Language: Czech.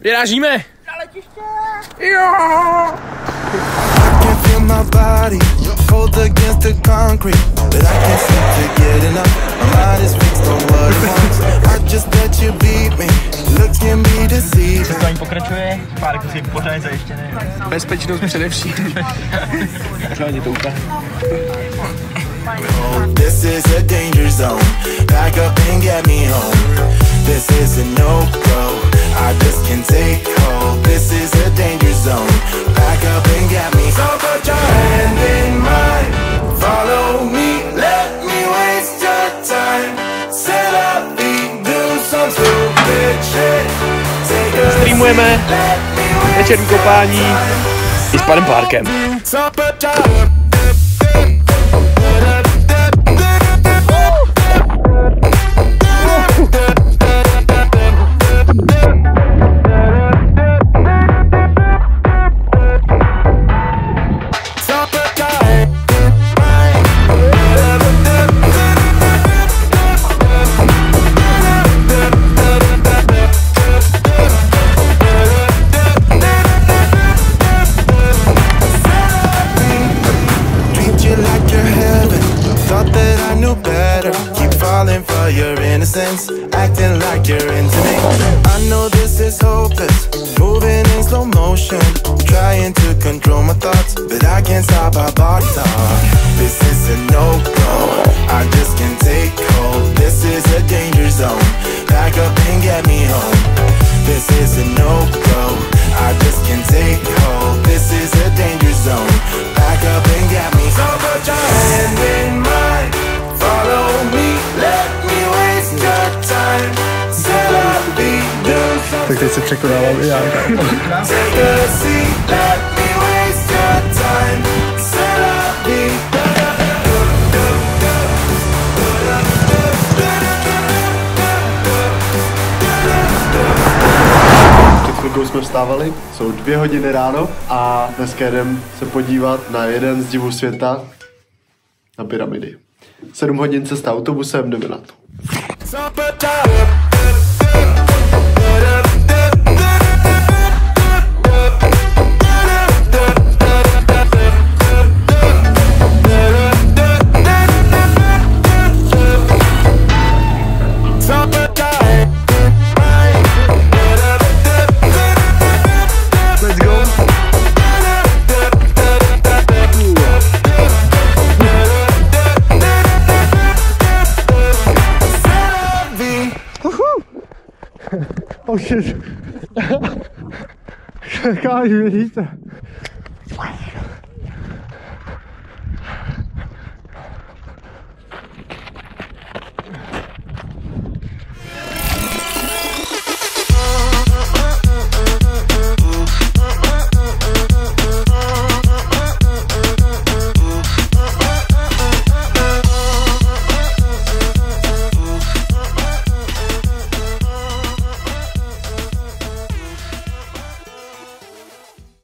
Vyrážíme! Na letiště! Jo! can feel my body cold against the concrete, but I can't seem to get enough. My mind is fixed on what it wants. I just let you beat me. Looks can be deceiving. To ani pokračuje, pár kusí pořád zajištěný. Bezpečnost především. To úplně. Oh, this is a danger zone. Back up and get me home. This is a no just can't take hold. This is a danger zone. Back up and get me. So put your hand in mine. Follow me. Let me waste your time. Set up, do some stupid shit. Streamujeme. seat, let me waste Večerní kopání i s panem Parkem. Your innocence, acting like you're into me. I know this is hopeless, moving in slow motion, trying to control my thoughts, but I can't stop our body talk. This is a no go. I just can't take hold. This is a danger zone. Back up and get me home. This is a no Tak teď se překonávám i já. Chvilkou jsme vstávali, jsou dvě hodiny ráno a dneska jdem se podívat na jeden z divů světa, na pyramidy. Sedm hodin cesta autobusem, jdeme na to. Donc je... je... Quand je vais vite...